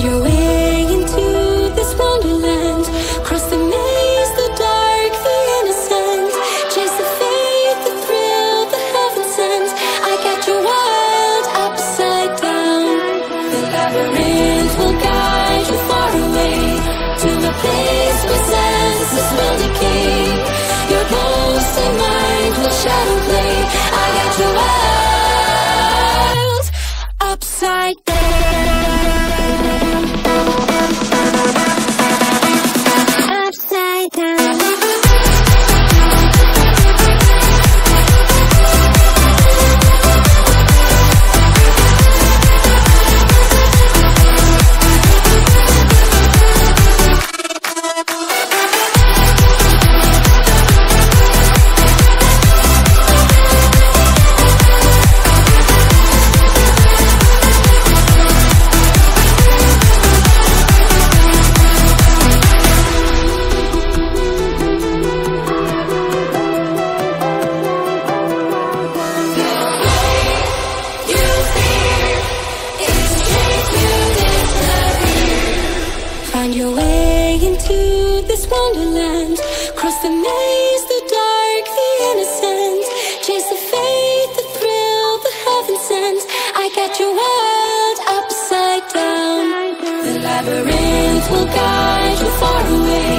your way into this wonderland. Cross the maze, the dark, the innocent. Chase the faith, the thrill, the heaven sent. I got your world upside down. The labyrinth will guide wonderland. Cross the maze, the dark, the innocent. Chase the faith, the thrill, the heaven sent. I got your world upside down. The labyrinth will guide you far away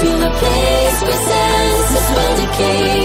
to a place where senses will decay.